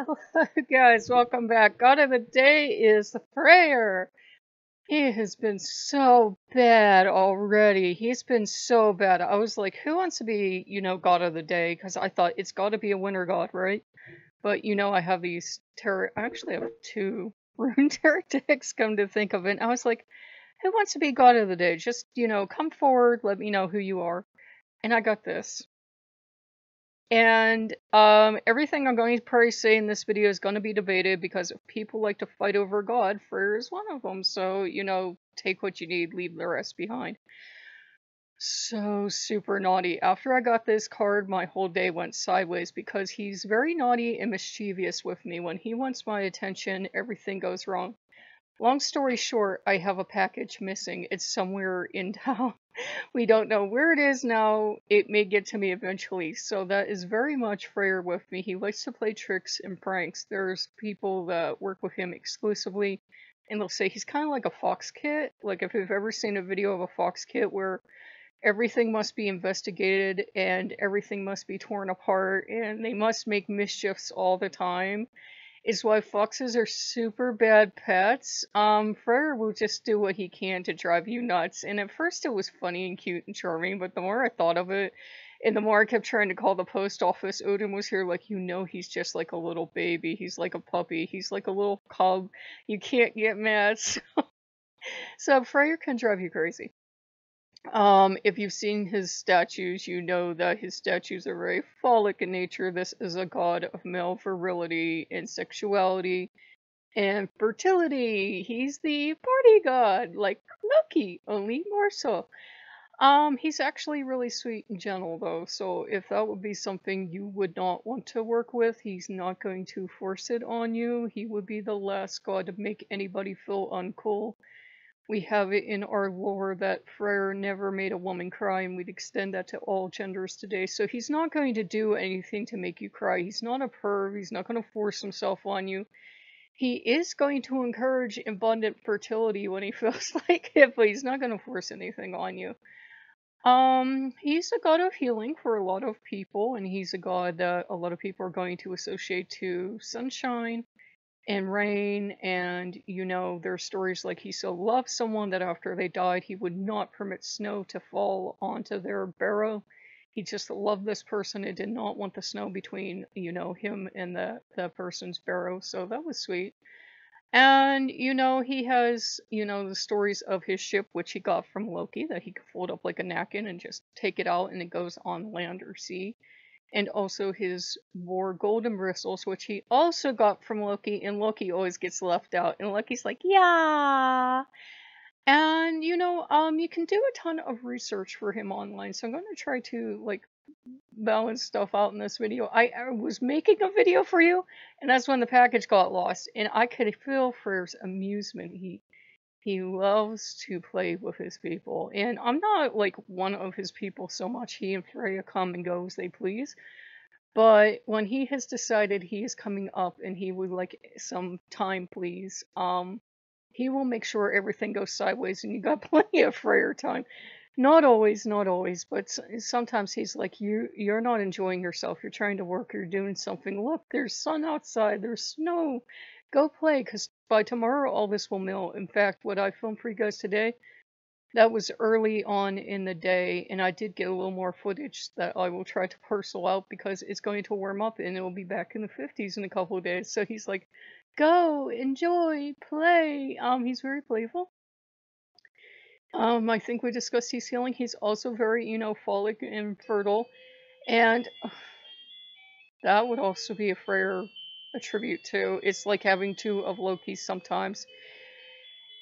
Hello guys, welcome back. God of the day is the Freyr. He has been so bad already. He's been so bad. I was like, who wants to be, you know, God of the day? Because I thought it's got to be a winter god, right? But you know, I have these tarot. I actually have two rune decks. come to think of it. And I was like, who wants to be God of the day? Just, you know, come forward, let me know who you are. And I got this. And um, everything I'm going to probably say in this video is going to be debated because people like to fight over God. Freyr is one of them. So, you know, take what you need, leave the rest behind. So super naughty. After I got this card, my whole day went sideways because he's very naughty and mischievous with me. When he wants my attention, everything goes wrong. Long story short, I have a package missing. It's somewhere in town. we don't know where it is now. It may get to me eventually. So that is very much Freyr with me. He likes to play tricks and pranks. There's people that work with him exclusively and they'll say he's kind of like a fox kit. Like if you've ever seen a video of a fox kit where everything must be investigated and everything must be torn apart and they must make mischiefs all the time is why foxes are super bad pets. Um, Freyr will just do what he can to drive you nuts. And at first it was funny and cute and charming, but the more I thought of it, and the more I kept trying to call the post office, Odin was here like, you know, he's just like a little baby. He's like a puppy. He's like a little cub. You can't get mad. So, so Freyr can drive you crazy. Um, if you've seen his statues, you know that his statues are very phallic in nature. This is a god of male virility and sexuality and fertility. He's the party god, like Loki, only more so. Um, he's actually really sweet and gentle though, so if that would be something you would not want to work with, he's not going to force it on you. He would be the last god to make anybody feel uncool we have it in our lore that Freyr never made a woman cry, and we'd extend that to all genders today. So he's not going to do anything to make you cry. He's not a perv. He's not going to force himself on you. He is going to encourage abundant fertility when he feels like it, but he's not going to force anything on you. Um, he's a god of healing for a lot of people, and he's a god that a lot of people are going to associate to sunshine and rain and you know there are stories like he so loved someone that after they died he would not permit snow to fall onto their barrow. He just loved this person and did not want the snow between you know him and the the person's barrow. So that was sweet. And you know he has you know the stories of his ship which he got from loki that he could fold up like a napkin and just take it out and it goes on land or sea and also his war golden bristles, which he also got from Loki, and Loki always gets left out, and Loki's like, yeah. And you know, um, you can do a ton of research for him online, so I'm going to try to like balance stuff out in this video. I, I was making a video for you, and that's when the package got lost, and I could feel for his amusement. He he loves to play with his people. And I'm not like one of his people so much. He and Freya come and go as they please. But when he has decided he is coming up and he would like some time, please, um, he will make sure everything goes sideways and you got plenty of Freyr time. Not always, not always, but sometimes he's like, you, you're not enjoying yourself. You're trying to work. You're doing something. Look, there's sun outside. There's snow. Go play, because by tomorrow all this will melt. In fact, what I filmed for you guys today, that was early on in the day, and I did get a little more footage that I will try to parcel out because it's going to warm up and it will be back in the 50s in a couple of days. So he's like, go, enjoy, play. Um, he's very playful. Um, I think we discussed he's healing. He's also very, you know, phallic and fertile. And uh, that would also be a Freyr attribute too. It's like having two of Loki's sometimes.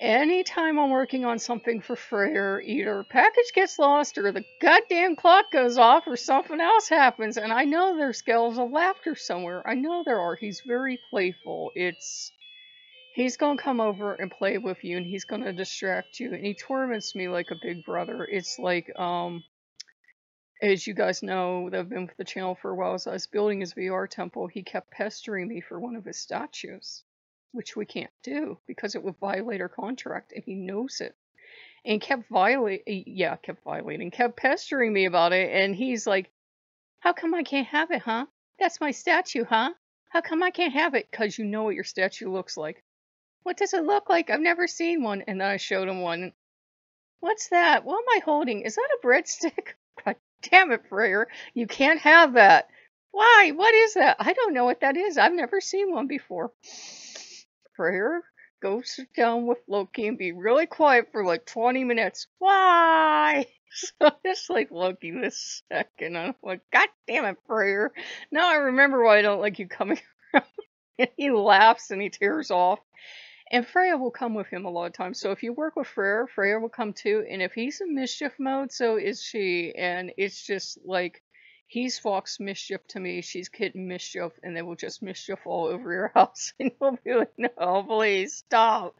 Anytime I'm working on something for Freyr, either package gets lost or the goddamn clock goes off or something else happens, and I know there's scales of laughter somewhere. I know there are. He's very playful. It's he's gonna come over and play with you and he's gonna distract you and he torments me like a big brother. It's like um as you guys know that have been with the channel for a while, as I was building his VR temple, he kept pestering me for one of his statues, which we can't do because it would violate our contract, and he knows it. And kept violating, yeah, kept violating, kept pestering me about it, and he's like, How come I can't have it, huh? That's my statue, huh? How come I can't have it? Because you know what your statue looks like. What does it look like? I've never seen one. And then I showed him one. What's that? What am I holding? Is that a breadstick? God damn it, Freyr. You can't have that. Why? What is that? I don't know what that is. I've never seen one before. Freyr, go sit down with Loki and be really quiet for like 20 minutes. Why? So it's like Loki this second. I'm like, God damn it, Freyr. Now I remember why I don't like you coming around. and he laughs and he tears off. And Freya will come with him a lot of times. So if you work with Freya, Freya will come too. And if he's in mischief mode, so is she. And it's just like he's Fox mischief to me, she's kitten mischief, and they will just mischief all over your house. And you'll be like, no, please stop.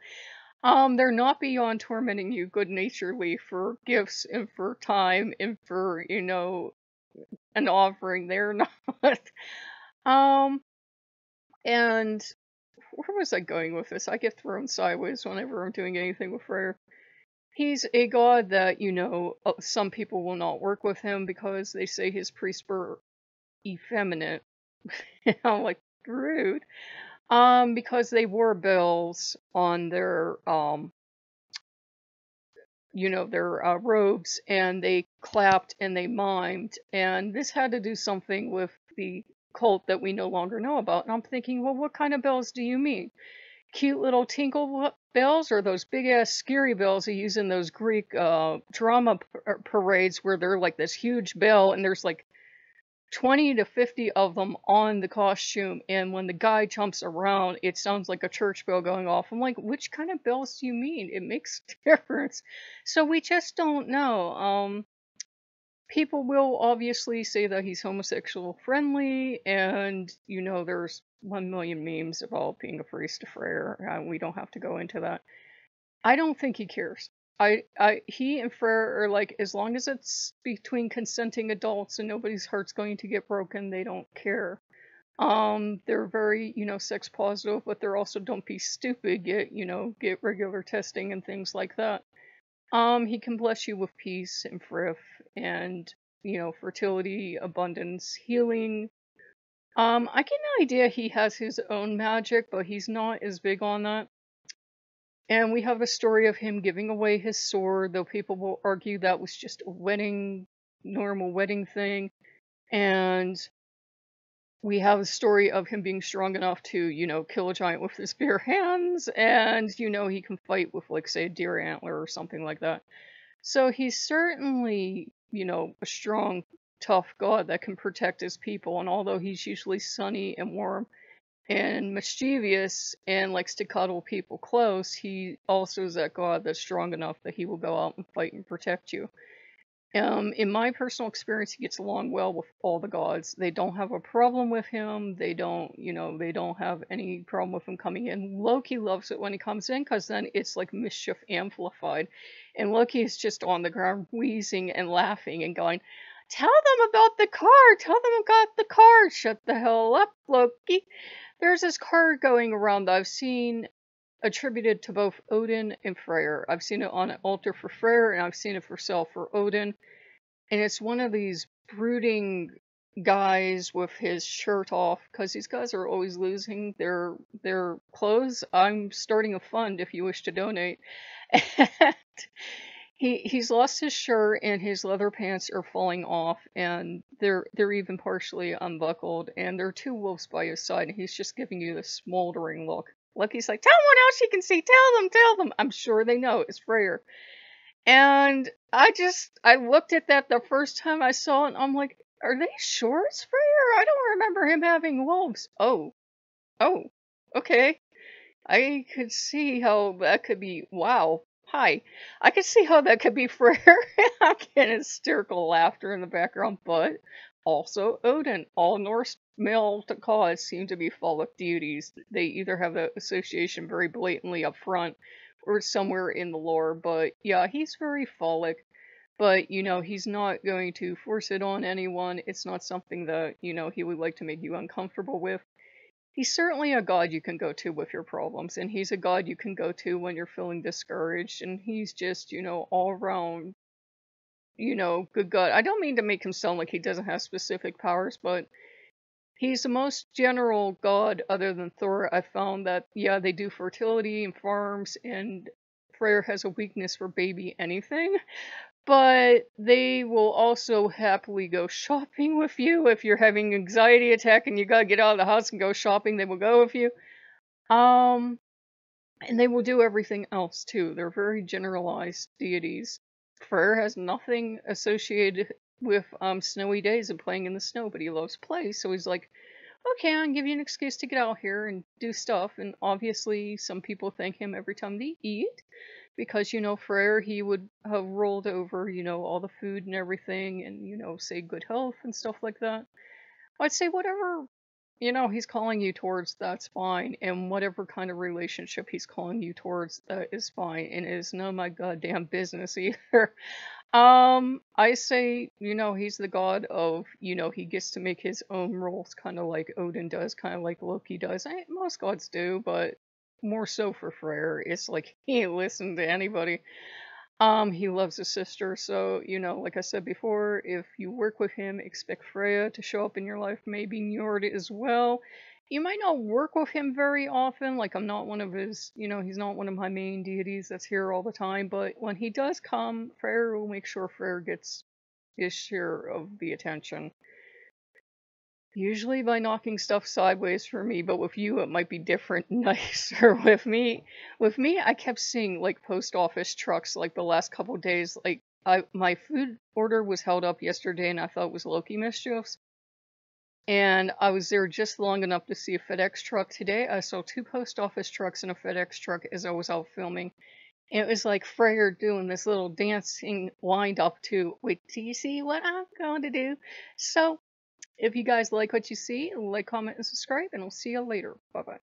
Um, they're not beyond tormenting you good naturedly for gifts and for time and for, you know, an offering. They're not. um, and where was I going with this? I get thrown sideways whenever I'm doing anything with Freyr. He's a god that, you know, uh, some people will not work with him because they say his priests were effeminate. I'm like, rude. Um, because they wore bells on their, um, you know, their uh, robes and they clapped and they mimed. And this had to do something with the cult that we no longer know about. And I'm thinking, well, what kind of bells do you mean? cute little tinkle bells or those big ass scary bells they use in those Greek uh, drama er, parades where they're like this huge bell and there's like 20 to 50 of them on the costume. And when the guy jumps around it sounds like a church bell going off. I'm like which kind of bells do you mean? It makes difference. So we just don't know. Um people will obviously say that he's homosexual friendly and you know there's one million memes about being a priest to Freyr. Uh, we don't have to go into that. I don't think he cares. I, I, he and Freyr are like, as long as it's between consenting adults and nobody's heart's going to get broken, they don't care. Um, they're very, you know, sex positive, but they're also don't be stupid. Get, you know, get regular testing and things like that. Um, he can bless you with peace and frith and, you know, fertility, abundance, healing, um, I get an idea he has his own magic, but he's not as big on that. And we have a story of him giving away his sword, though people will argue that was just a wedding, normal wedding thing. And we have a story of him being strong enough to, you know, kill a giant with his bare hands, and, you know, he can fight with, like, say, a deer antler or something like that. So he's certainly, you know, a strong tough god that can protect his people. And although he's usually sunny and warm and mischievous and likes to cuddle people close, he also is that god that's strong enough that he will go out and fight and protect you. Um, in my personal experience, he gets along well with all the gods. They don't have a problem with him. They don't, you know, they don't have any problem with him coming in. Loki loves it when he comes in because then it's like mischief amplified. And Loki is just on the ground wheezing and laughing and going, Tell them about the car. Tell them about the car. Shut the hell up, Loki. There's this car going around that I've seen attributed to both Odin and Freyr. I've seen it on an altar for Freyr, and I've seen it for sale for Odin. And it's one of these brooding guys with his shirt off because these guys are always losing their their clothes. I'm starting a fund if you wish to donate. And he he's lost his shirt and his leather pants are falling off and they're they're even partially unbuckled and there are two wolves by his side and he's just giving you this smoldering look. Loki's like, tell one else you can see, tell them, tell them. I'm sure they know it's Freyr. And I just I looked at that the first time I saw it and I'm like, are they sure it's Freyr? I don't remember him having wolves. Oh. Oh. Okay. I could see how that could be wow. Hi. I can see how that could be Freyr. I'm hysterical laughter in the background, but also Odin. All Norse male gods seem to be phallic deities. They either have the association very blatantly up front or somewhere in the lore, but yeah, he's very phallic. But, you know, he's not going to force it on anyone. It's not something that, you know, he would like to make you uncomfortable with he's certainly a god you can go to with your problems and he's a god you can go to when you're feeling discouraged and he's just you know all around you know good god i don't mean to make him sound like he doesn't have specific powers but He's the most general god other than Thor. I found that, yeah, they do fertility and farms, and Freyr has a weakness for baby anything. But they will also happily go shopping with you. If you're having anxiety attack and you gotta get out of the house and go shopping, they will go with you. Um, and they will do everything else too. They're very generalized deities. Freyr has nothing associated with um, snowy days and playing in the snow, but he loves play, so he's like, okay, I'll give you an excuse to get out here and do stuff. And obviously, some people thank him every time they eat because, you know, Freyr he would have rolled over, you know, all the food and everything and, you know, say good health and stuff like that. I'd say whatever, you know, he's calling you towards, that's fine. And whatever kind of relationship he's calling you towards, that is fine. And it is none of my goddamn business either. Um, I say, you know, he's the god of, you know, he gets to make his own rules, kind of like Odin does, kind of like Loki does. I, most gods do, but more so for Freyr. It's like he ain't listen to anybody. Um, he loves his sister, so you know, like I said before, if you work with him, expect Freya to show up in your life, maybe Njord as well. You might not work with him very often, like I'm not one of his, you know, he's not one of my main deities that's here all the time, but when he does come, Freyr will make sure Freyr gets his share of the attention. Usually by knocking stuff sideways for me, but with you it might be different, nicer. with me, with me, I kept seeing like post office trucks like the last couple days. Like I, my food order was held up yesterday, and I thought it was Loki mischiefs. And I was there just long enough to see a FedEx truck today. I saw two post office trucks and a FedEx truck as I was out filming. It was like Freyr doing this little dancing wind up to, wait, do you see what I'm going to do? So if you guys like what you see, like, comment, and subscribe, and I'll see you later. Bye bye.